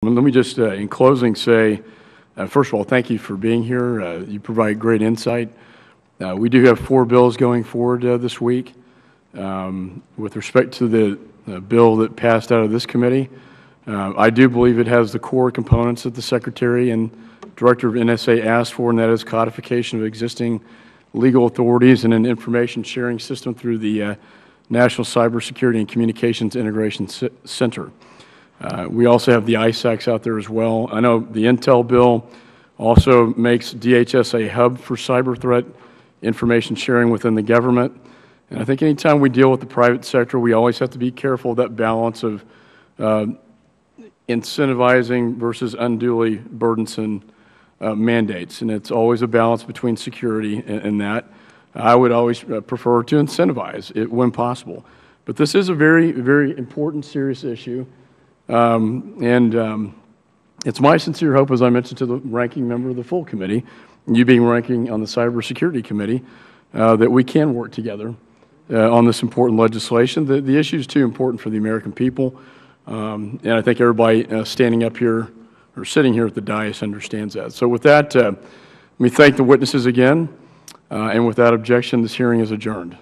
Let me just, uh, in closing, say, uh, first of all, thank you for being here. Uh, You provide great insight. Uh, We do have four bills going forward uh, this week. Um, With respect to the bill that passed out of this committee, uh, I do believe it has the core components that the Secretary and Director of NSA asked for, and that is codification of existing legal authorities and an information sharing system through the National Cybersecurity and Communications Integration C- Center. Uh, We also have the ISACs out there as well. I know the Intel bill also makes DHS a hub for cyber threat information sharing within the government. And I think anytime we deal with the private sector, we always have to be careful of that balance of uh, incentivizing versus unduly burdensome uh, mandates. And it's always a balance between security and, and that. I would always uh, prefer to incentivize it when possible. But this is a very, very important, serious issue. Um, and um, it's my sincere hope, as I mentioned to the ranking member of the full committee, you being ranking on the cybersecurity committee, uh, that we can work together uh, on this important legislation. The, the issue is too important for the American people. Um, and I think everybody uh, standing up here or sitting here at the dais understands that. So, with that, uh, let me thank the witnesses again. Uh, and without objection, this hearing is adjourned.